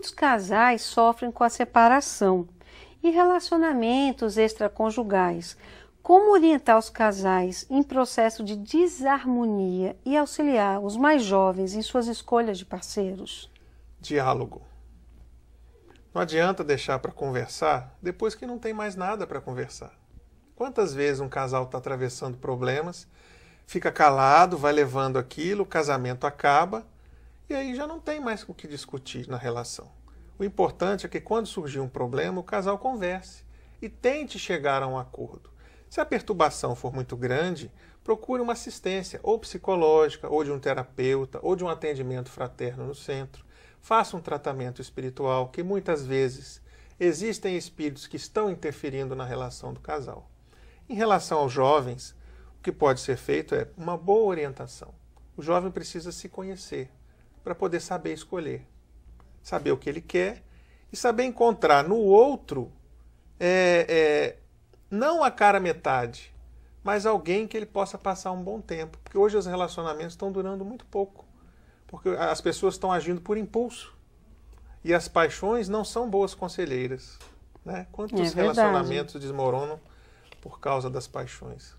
Muitos casais sofrem com a separação e relacionamentos extraconjugais. Como orientar os casais em processo de desarmonia e auxiliar os mais jovens em suas escolhas de parceiros? Diálogo. Não adianta deixar para conversar depois que não tem mais nada para conversar. Quantas vezes um casal está atravessando problemas, fica calado, vai levando aquilo, o casamento acaba e aí já não tem mais o que discutir na relação. O importante é que quando surgir um problema, o casal converse e tente chegar a um acordo. Se a perturbação for muito grande, procure uma assistência ou psicológica, ou de um terapeuta, ou de um atendimento fraterno no centro. Faça um tratamento espiritual, que muitas vezes existem espíritos que estão interferindo na relação do casal. Em relação aos jovens, o que pode ser feito é uma boa orientação. O jovem precisa se conhecer para poder saber escolher, saber o que ele quer e saber encontrar no outro é, é, não a cara metade, mas alguém que ele possa passar um bom tempo. Porque hoje os relacionamentos estão durando muito pouco porque as pessoas estão agindo por impulso. E as paixões não são boas conselheiras. Né? Quantos é relacionamentos desmoronam por causa das paixões?